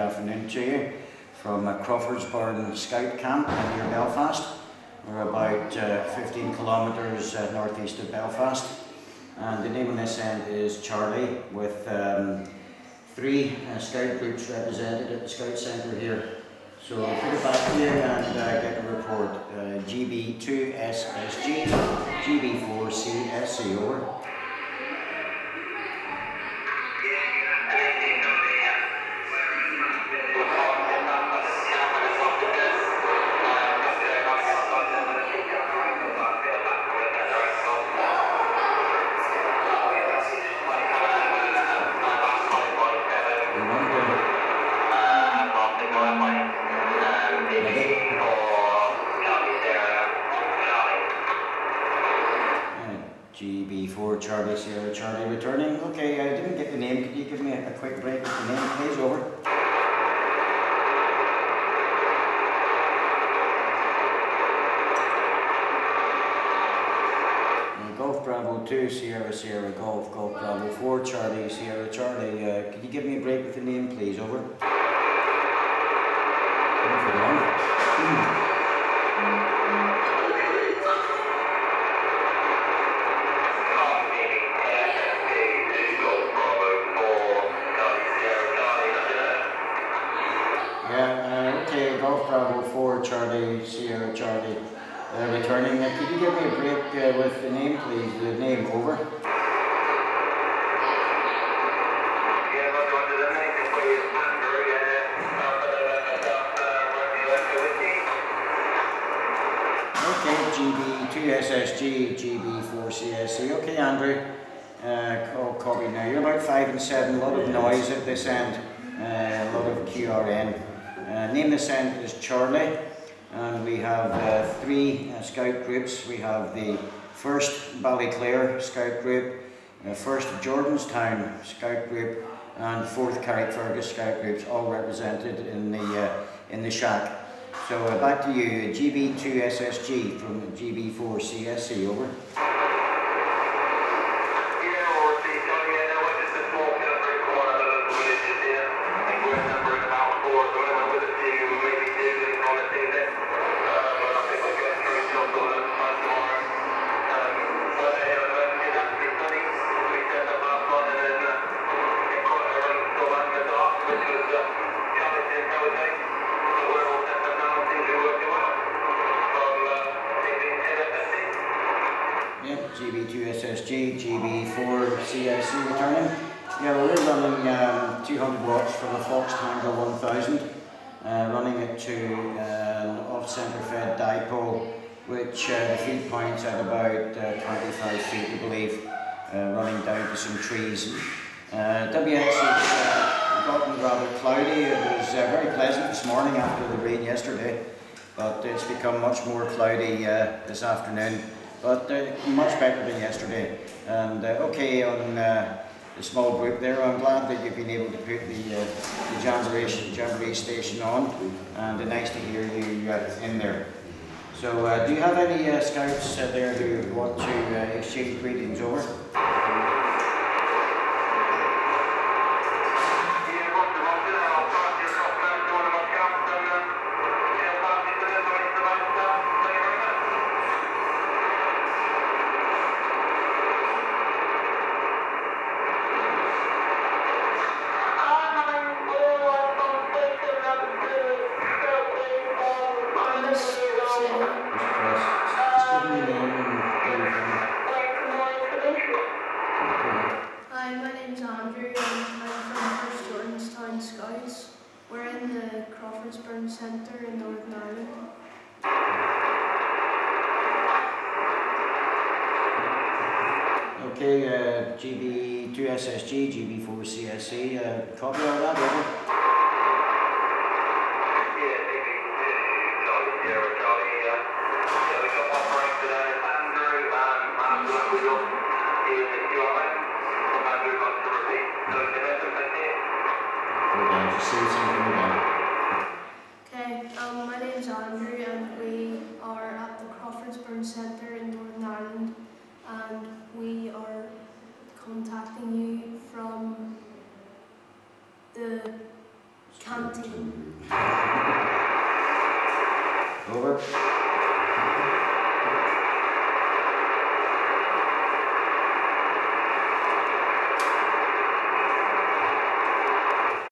afternoon to you from uh, Crawfordsburn Scout Camp near Belfast. We're about uh, 15 kilometres uh, northeast of Belfast. And the name of this end is Charlie with um, three uh, scout groups represented at the Scout Centre here. So I'll put it back here and uh, get a report. Uh, GB2SSG, GB4CSC, returning. Okay, I didn't get the name. Could you give me a, a quick break with the name, please? Over. Golf Bravo 2, Sierra Sierra Golf, Golf Bravo 4, Charlie Sierra Charlie. Uh, could you give me a break with the name, please? Over. Golf Bravo 4, Charlie Sierra Charlie. Uh, returning, uh, could you give me a break uh, with the name, please? The name, over. Okay, GB2SSG, GB4CSC. Okay, Andrew. Uh, call, copy now. You're about 5 and 7, a lot of noise at this end, uh, a lot of QRN. Uh, name this end is Charlie, and we have uh, three uh, scout groups. We have the first Ballyclare scout group, uh, first Jordanstown scout group, and fourth Carrickfergus scout groups, all represented in the uh, in the shack. So uh, back to you, GB2SSG from GB4CSC, over. GB2SSG, GB4CSC returning. Yeah, well, we're running um, 200 watts from a Fox Tango 1000, uh, running it to an off-centre fed dipole, which uh, the feed point's at about uh, 25 feet, I believe, uh, running down to some trees. Uh, WX uh, gotten rather cloudy. It was uh, very pleasant this morning after the rain yesterday, but it's become much more cloudy this afternoon but uh, much better than yesterday. And uh, okay on uh, the small group there, I'm glad that you've been able to put the, uh, the jamboree, jamboree station on, and uh, nice to hear you in there. So, uh, do you have any uh, scouts there who want to exchange greetings over? Crawfordsburn Centre in Northern Ireland. Okay, uh, GB2SSG, GB4CSC, uh, copy all that, over.